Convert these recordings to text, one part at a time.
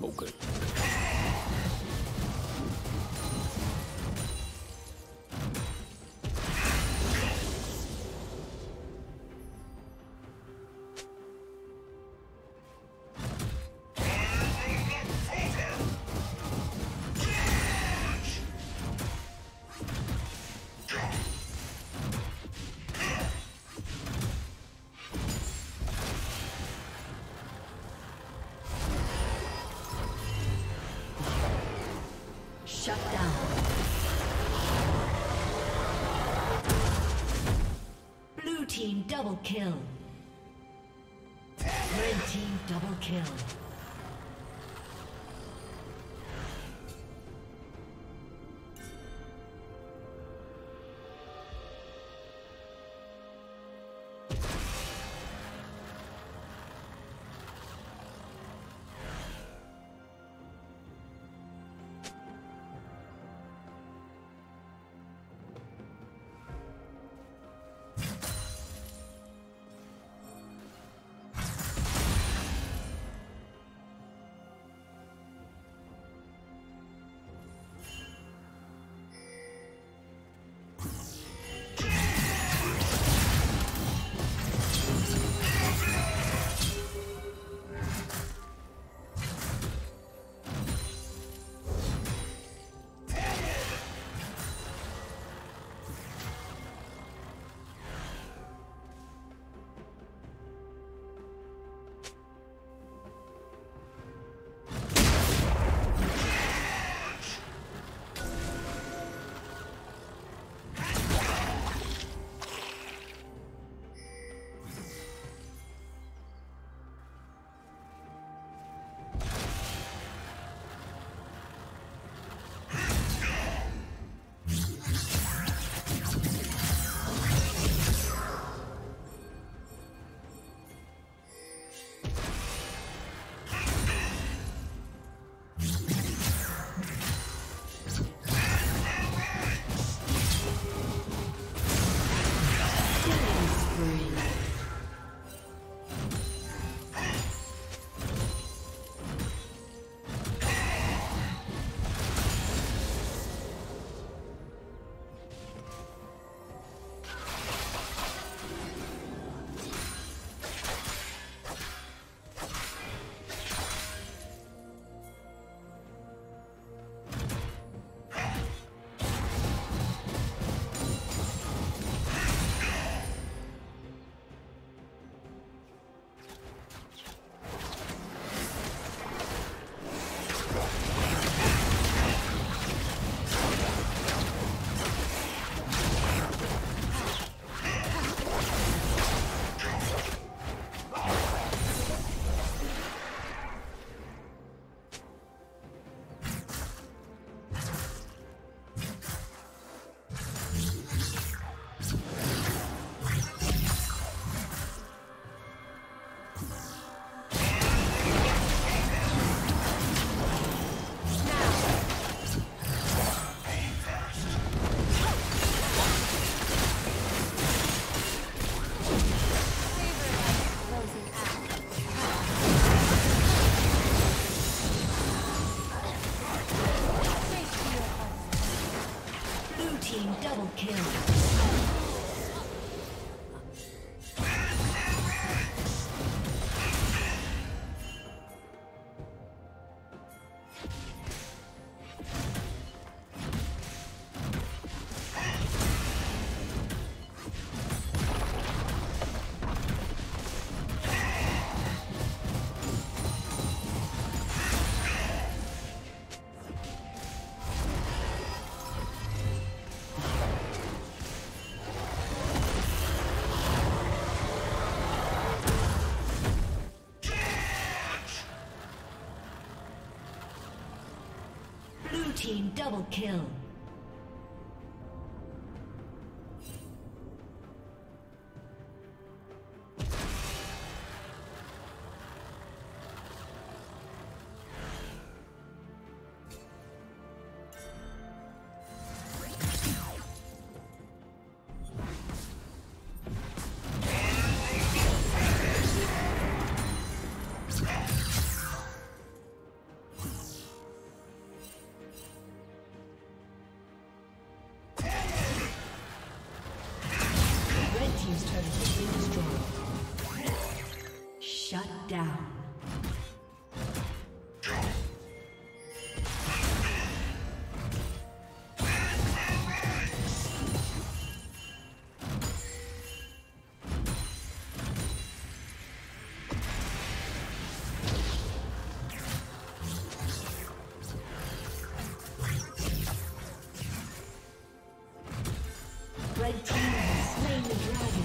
Shut kill. Team double kill. Slay the dragon.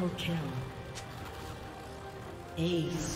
triple kill. Aced.